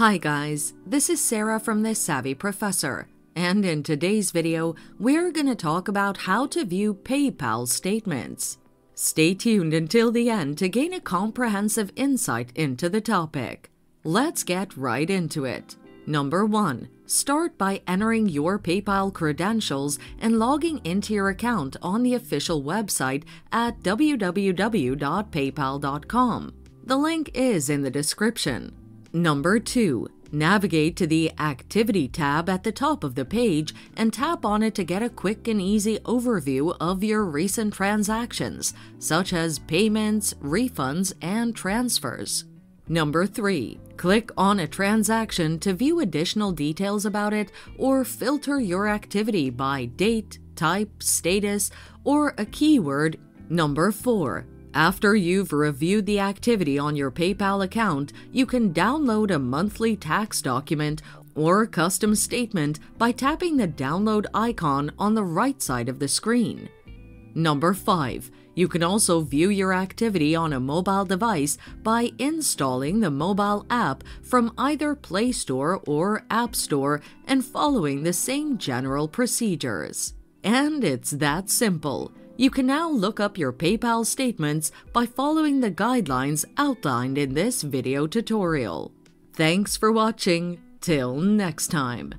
Hi guys, this is Sarah from The Savvy Professor, and in today's video, we're going to talk about how to view PayPal statements. Stay tuned until the end to gain a comprehensive insight into the topic. Let's get right into it. Number 1. Start by entering your PayPal credentials and logging into your account on the official website at www.paypal.com. The link is in the description. Number 2. Navigate to the Activity tab at the top of the page and tap on it to get a quick and easy overview of your recent transactions, such as payments, refunds, and transfers. Number 3. Click on a transaction to view additional details about it or filter your activity by date, type, status, or a keyword. Number 4. After you've reviewed the activity on your PayPal account, you can download a monthly tax document or a custom statement by tapping the download icon on the right side of the screen. Number 5. You can also view your activity on a mobile device by installing the mobile app from either Play Store or App Store and following the same general procedures. And it's that simple. You can now look up your PayPal statements by following the guidelines outlined in this video tutorial. Thanks for watching. Till next time.